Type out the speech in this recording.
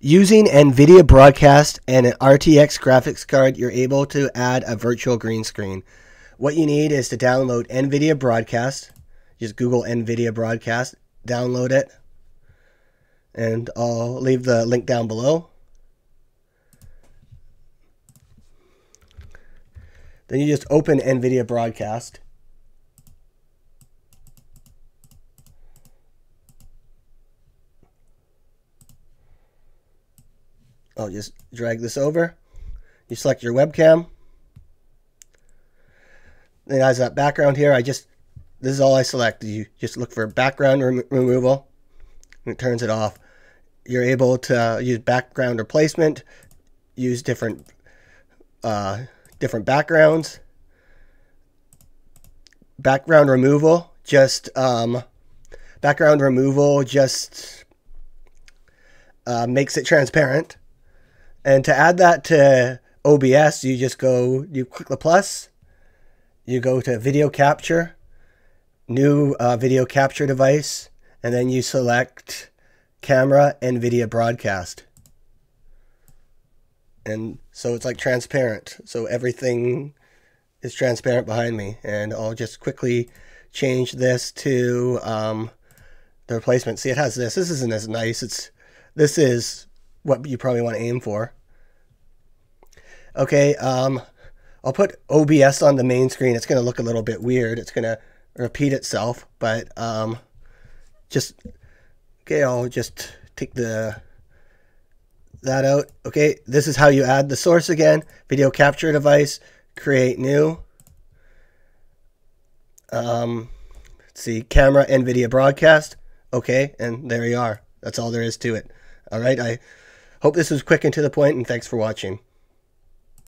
Using NVIDIA Broadcast and an RTX graphics card, you're able to add a virtual green screen. What you need is to download NVIDIA Broadcast. Just Google NVIDIA Broadcast, download it, and I'll leave the link down below. Then you just open NVIDIA Broadcast. I'll just drag this over. You select your webcam. Then as that background here, I just, this is all I select. You just look for background rem removal and it turns it off. You're able to use background replacement, use different, uh, different backgrounds. Background removal, just, um, background removal just uh, makes it transparent. And to add that to OBS, you just go, you click the plus, you go to video capture, new uh, video capture device, and then you select camera NVIDIA broadcast. And so it's like transparent. So everything is transparent behind me. And I'll just quickly change this to um, the replacement. See, it has this. This isn't as nice. It's This is what you probably want to aim for. Okay, um, I'll put OBS on the main screen. It's going to look a little bit weird. It's going to repeat itself, but um, just, okay, I'll just take the that out. Okay, this is how you add the source again. Video capture device, create new. Um, let's see, camera, NVIDIA broadcast. Okay, and there you are. That's all there is to it. All right, I hope this was quick and to the point, and thanks for watching.